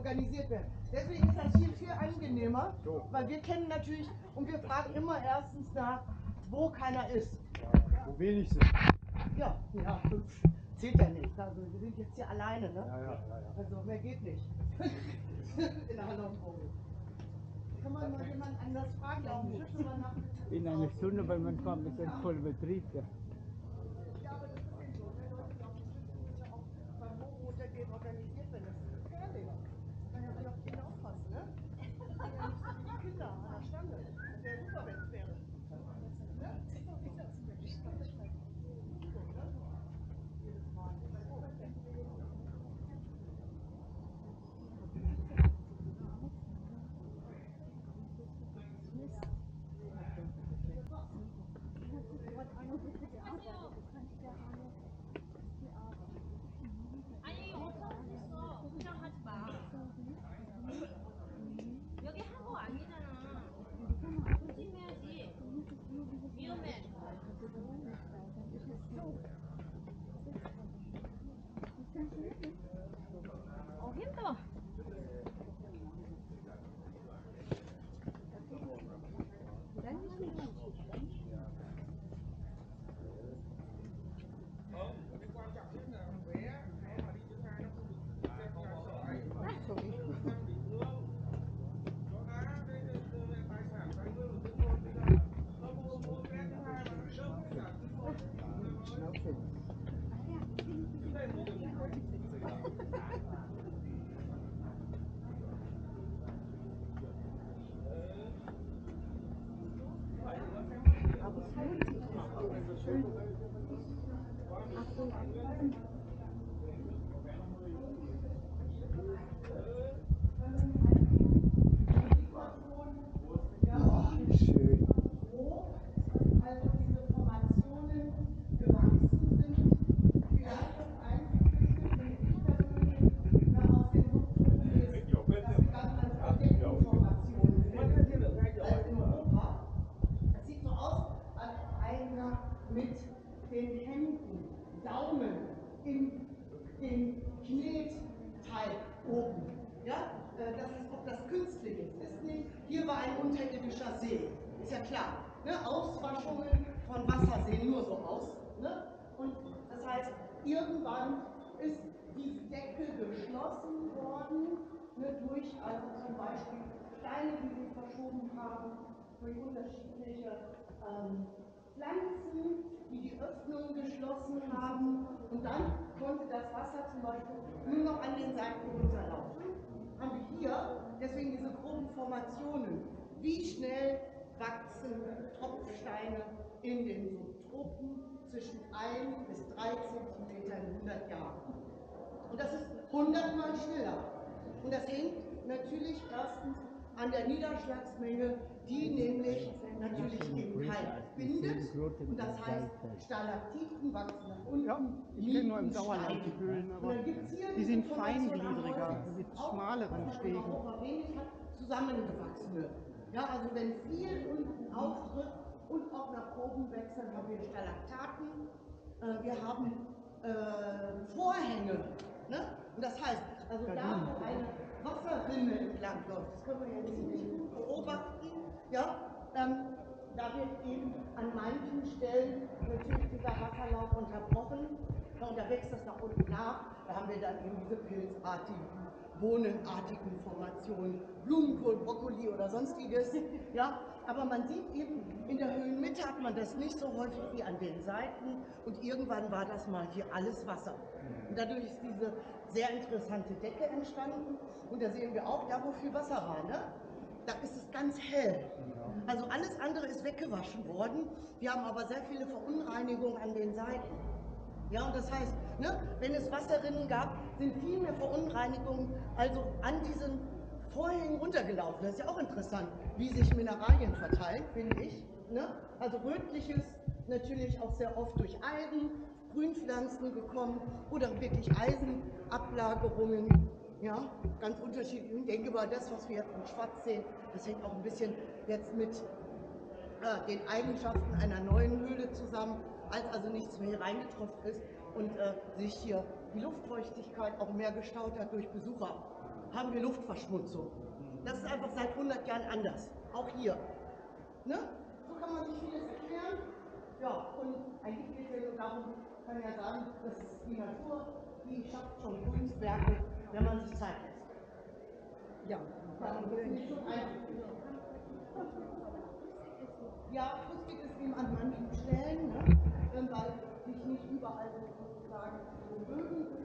organisiert werden. Deswegen ist das hier viel angenehmer, weil wir kennen natürlich und wir fragen immer erstens nach, wo keiner ist. Wo wenig sind. Ja, ja, zählt ja nicht. Also wir sind jetzt hier alleine, ne? Ja, ja, ja, ja. Also mehr geht nicht. In der Hallerumprobe. Kann man mal jemand anders fragen? Ja, schützen wir nach. In einer Stunde, weil man kommt, ist ein voller Betrieb. Ja. Ja, Haben, durch unterschiedliche ähm, Pflanzen, die die Öffnung geschlossen haben. Und dann konnte das Wasser zum Beispiel nur noch an den Seiten runterlaufen. Haben wir hier deswegen diese groben Formationen. Wie schnell wachsen Tropfsteine in den Subtropen zwischen 1 bis 3 cm in 100 Jahren? Und das ist 100 Mal schneller. Und das hängt natürlich erstens an der Niederschlagsmenge, die nämlich natürlich den Kalk bindet. Und das heißt, Stalaktiten wachsen nach unten. Ja, ich kenne nur im Sauerland die. Höhlen, aber die sind feingliedriger, mit auch, schmaleren Stegen. Zusammengewachsene. Ja, also wenn viel unten auftritt und auch nach oben wechseln, haben wir Stalaktaten, äh, wir haben äh, Vorhänge. Ne? Und das heißt, also da, wo eine Wasserrinne entlang läuft, das können wir jetzt ziemlich gut beobachten, ja, ähm, da wird eben an manchen Stellen natürlich dieser Wasserlauf unterbrochen. Ja, und da wächst das nach unten nach. Da haben wir dann eben diese pilzartigen, bohnenartigen Formationen, Blumenkohl, Brokkoli oder sonstiges. Ja, aber man sieht eben, in der Höhenmitte hat man das nicht so häufig wie an den Seiten. Und irgendwann war das mal hier alles Wasser. Und dadurch ist diese sehr interessante Decke entstanden. Und da sehen wir auch, da wo viel Wasser war, ne? da ist es ganz hell. Also alles andere ist weggewaschen worden. Wir haben aber sehr viele Verunreinigungen an den Seiten. Ja, und das heißt, ne, wenn es Wasserrinnen gab, sind viel mehr Verunreinigungen also an diesen Vorhängen runtergelaufen. Das ist ja auch interessant, wie sich Mineralien verteilen, finde ich. Ne? Also rötliches natürlich auch sehr oft durch Algen, Grünpflanzen gekommen oder wirklich Eisenablagerungen. Ja, ganz unterschiedlich. Ich denke mal, das, was wir jetzt in Schwarz sehen, das hängt auch ein bisschen jetzt mit äh, den Eigenschaften einer neuen Höhle zusammen, als also nichts mehr hier reingetropft ist und äh, sich hier die Luftfeuchtigkeit auch mehr gestaut hat durch Besucher. Haben wir Luftverschmutzung. Das ist einfach seit 100 Jahren anders. Auch hier. Ne? So kann man sich vieles erklären. Ja, und eigentlich geht es ja darum, kann ja sagen, das ist die Natur, die schafft schon Kunstwerke, wenn man sich Zeit lässt. Ja, das finde ich schon einfach. Ja, Akustik ist eben an manchen Stellen, ne? ähm, weil sich nicht überall so sozusagen so Bögen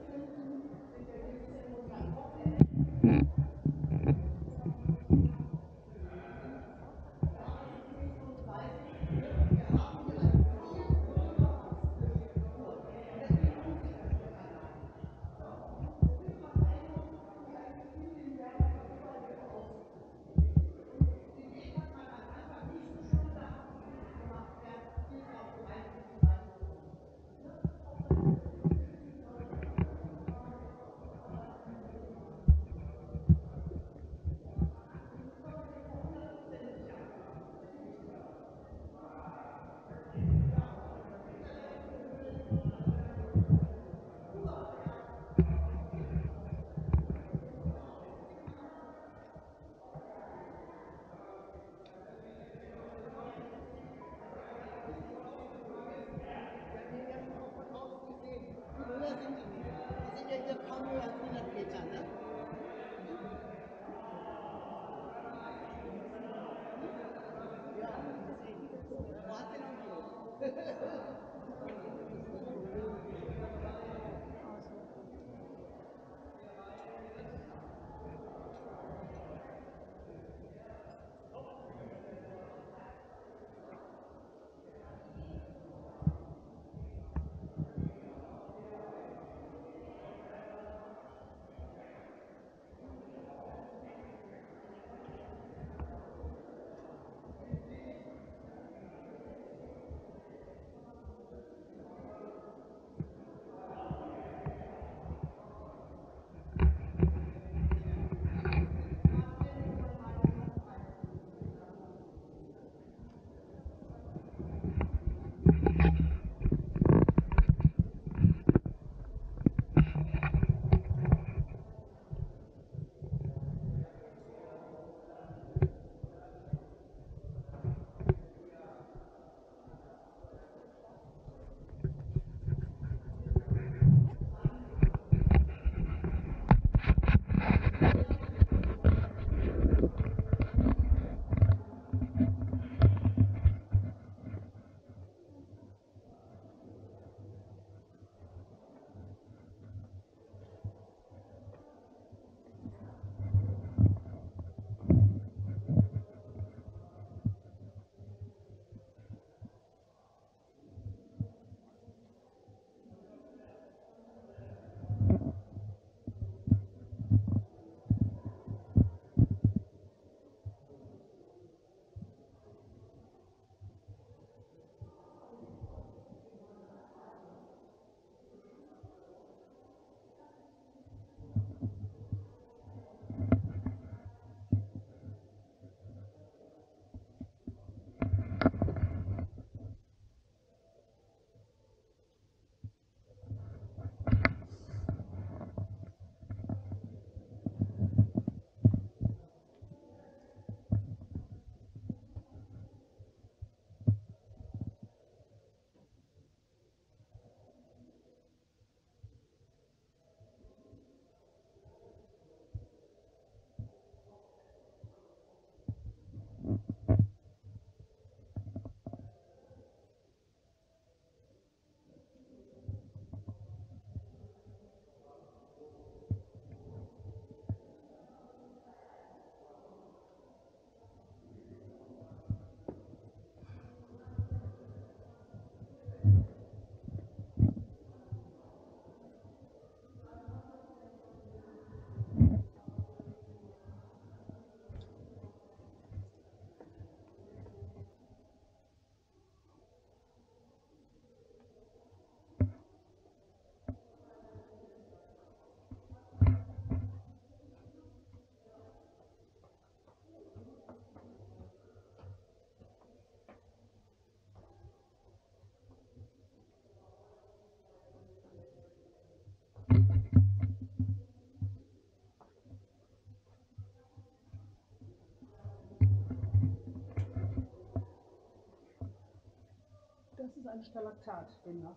ist ein Stalaktat demnach.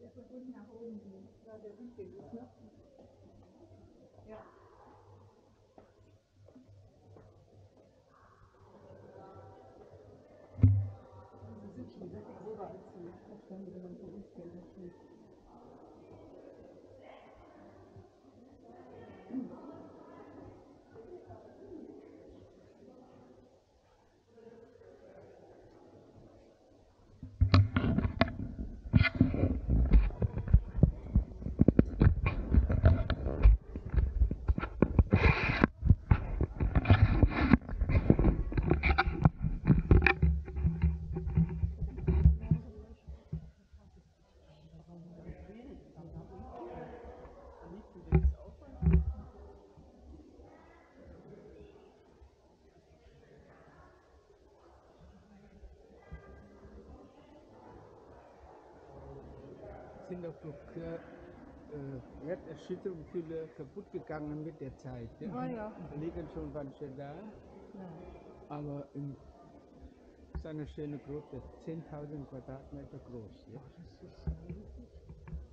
Der Verbund nach oben geht. Ja, der Winkel ist, ne? Ja. Sind doch durch äh, äh, Erderschütterung viele kaputt gegangen mit der Zeit. Ja? Ah, ja. Liegen schon manche da, Ja. aber in eine schöne Grotte, 10.000 Quadratmeter groß. Ja? Das ist, äh,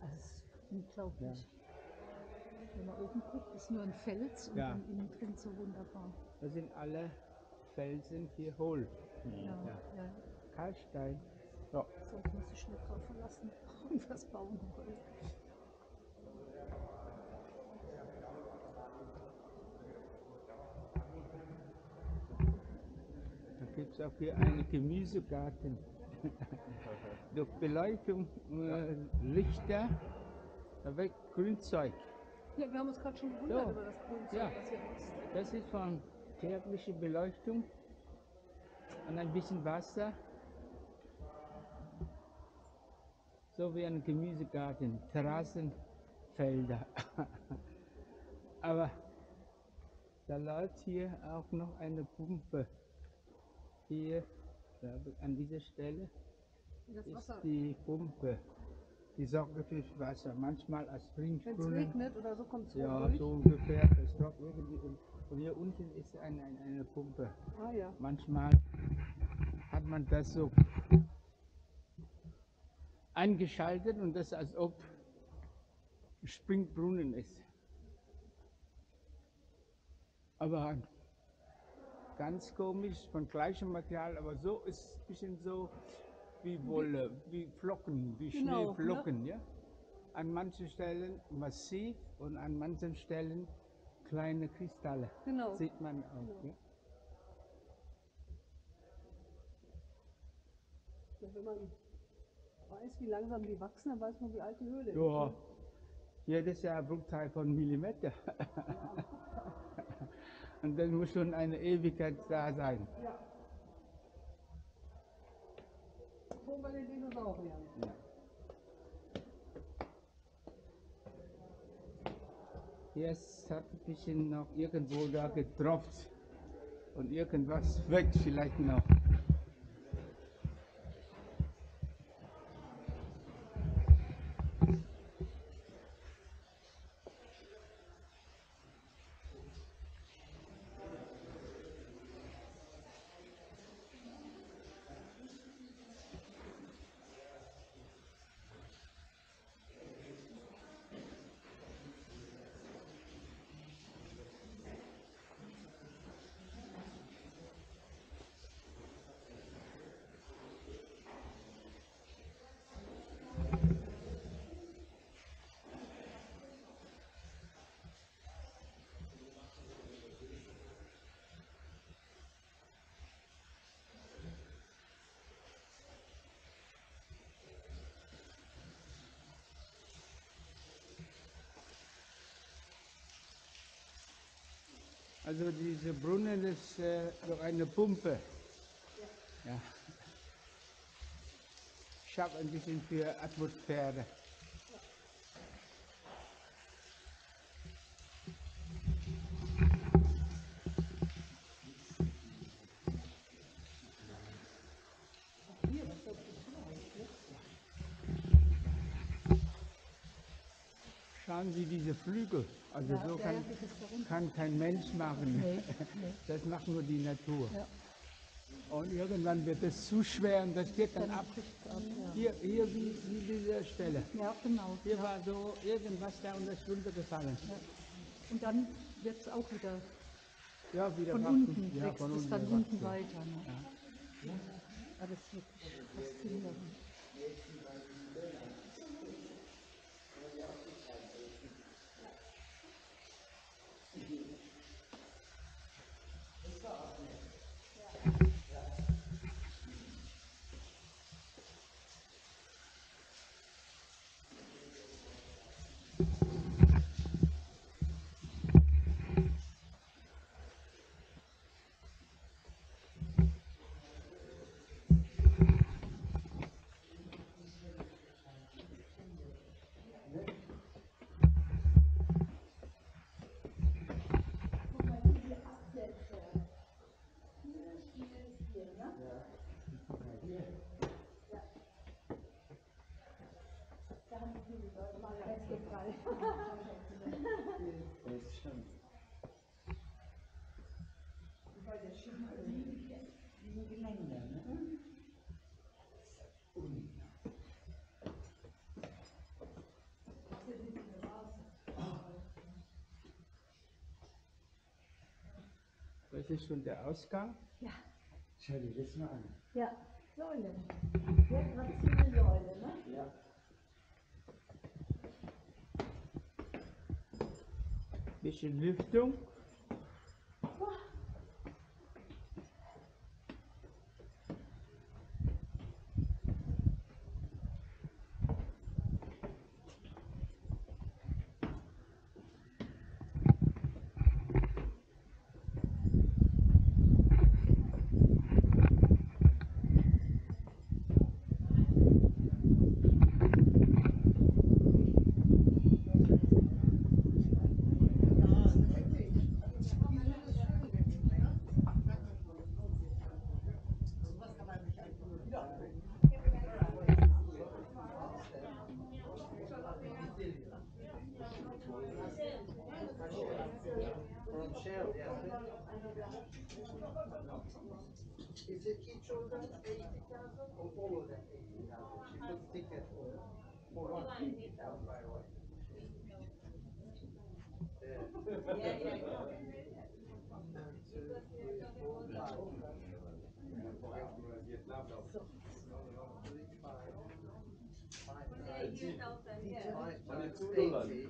das ist unglaublich. Wenn man oben guckt, ist nur ein Fels und Ja. dann innen drin so wunderbar. Da sind alle Felsen hier hohl. Ja, Ja. ja. Kalkstein. Sollte man sich nicht drauf verlassen und was bauen wollen. Da gibt es auch hier einen Gemüsegarten. Durch Beleuchtung, äh, Lichter, da weg Grünzeug. Ja, wir haben uns gerade schon gewundert Ja. über das Grünzeug, Ja. was hier ist. Das ist von tägliche Beleuchtung und ein bisschen Wasser. So wie ein Gemüsegarten, Terrassenfelder. Aber da läuft hier auch noch eine Pumpe. Hier glaube an dieser Stelle ist die Pumpe. Die sorgt für Wasser, manchmal als wenn es Springbrunnen. regnet oder so, kommt es Ja, durch. so ungefähr. Dort irgendwie. Und, und hier unten ist eine, eine, eine Pumpe. Ah ja. Manchmal hat man das so eingeschaltet und das als ob Springbrunnen ist. Aber ganz komisch, von gleichem Material, aber so ist es ein bisschen so wie Wolle, wie Flocken, wie Genau, ne? Schneeflocken. Ja? An manchen Stellen massiv und an manchen Stellen kleine Kristalle. Genau. Sieht man auch. Genau. Ja, wenn man weiß, wie langsam die wachsen, dann weiß man, wie alt die Höhle ist. Ja, jedes Jahr ein Bruchteil von Millimeter. Und das muss schon eine Ewigkeit da sein. Ja. So bei den Dinosauriern. Jetzt hat ein bisschen noch irgendwo da getropft und irgendwas weg vielleicht noch. Also diese Brunnen ist äh, durch eine Pumpe. Ja. Ich habe ein bisschen für Atmosphäre. Schauen Sie diese Flügel. Also so kann, kann kein Mensch machen. Das macht nur die Natur. Ja. Und irgendwann wird es zu schwer und das geht dann Dann ab. ab, ja. Hier, hier wie, wie diese Stelle. Ja, genau. Hier war so irgendwas da und das ist runtergefallen. Und dann wird es auch wieder Ja, wieder von wachsen. unten, ja, wächst es dann unten weiter. Ne? Ja, das ist wirklich faszinierend. Ist schon der Ausgang. Schau dir das mal an. Ja, Säule. Sehr grazile Säule, ne? Ja. Bisschen Lüftung. From Is it each of them 80,000 or all of them 80,000? She puts for, for one by the way. Yeah. yeah, yeah,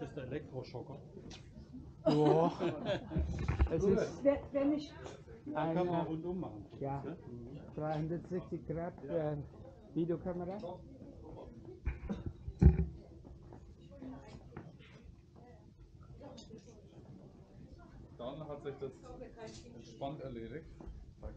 Das ist der Elektroschocker. Oh. Es ist Wer, wer nicht Kann man eine rundum machen. ja, 360 Grad äh, Videokamera. Dann hat sich das entspannt erledigt.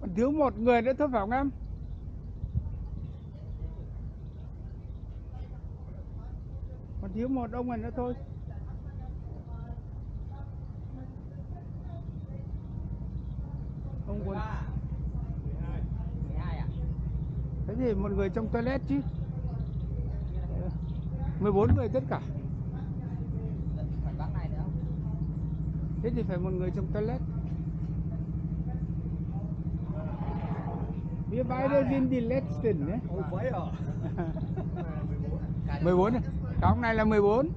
Còn thiếu một người nữa thôi phải không em? Còn thiếu một ông này nữa thôi. Ông còn... Thế thì một người trong toilet chứ. 14 người tất cả. Thế thì phải một người trong toilet. Wir beide sind die Letzten, ne? Oh, weia. 14 à? Cả hôm nay là 14